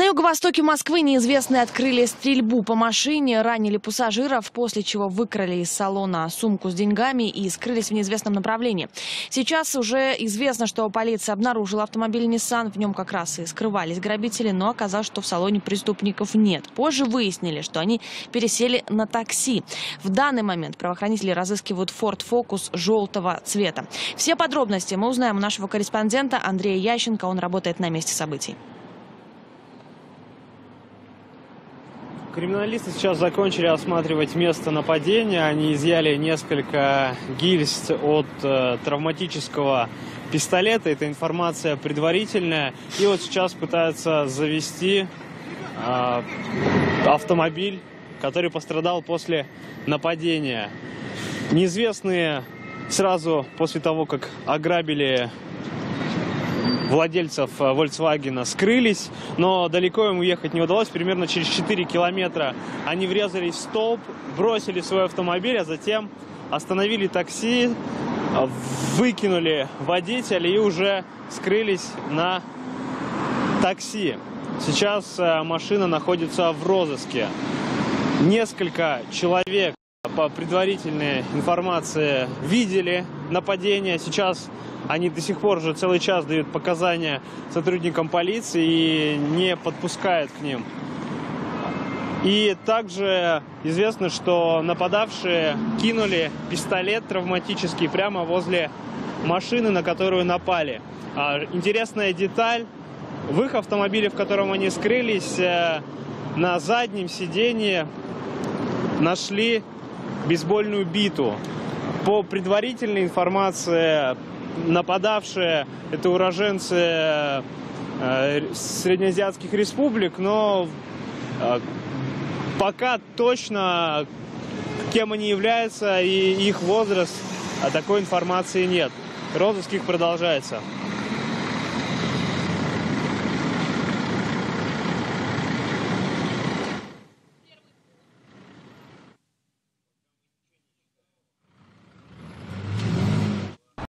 На юго-востоке Москвы неизвестные открыли стрельбу по машине, ранили пассажиров, после чего выкрали из салона сумку с деньгами и скрылись в неизвестном направлении. Сейчас уже известно, что полиция обнаружила автомобиль Nissan. В нем как раз и скрывались грабители, но оказалось, что в салоне преступников нет. Позже выяснили, что они пересели на такси. В данный момент правоохранители разыскивают Ford Focus желтого цвета. Все подробности мы узнаем у нашего корреспондента Андрея Ященко. Он работает на месте событий. Криминалисты сейчас закончили осматривать место нападения. Они изъяли несколько гильз от э, травматического пистолета. Это информация предварительная. И вот сейчас пытаются завести э, автомобиль, который пострадал после нападения. Неизвестные сразу после того, как ограбили владельцев э, Volkswagen скрылись, но далеко им уехать не удалось. Примерно через 4 километра они врезались в столб, бросили свой автомобиль, а затем остановили такси, выкинули водителя и уже скрылись на такси. Сейчас э, машина находится в розыске. Несколько человек по предварительной информации видели нападение. Сейчас они до сих пор уже целый час дают показания сотрудникам полиции и не подпускают к ним. И также известно, что нападавшие кинули пистолет травматический прямо возле машины, на которую напали. А, интересная деталь. В их автомобиле, в котором они скрылись, э, на заднем сиденье нашли бейсбольную биту. По предварительной информации, нападавшие это уроженцы э, среднеазиатских республик, но э, пока точно кем они являются и их возраст, а такой информации нет. Розыск их продолжается.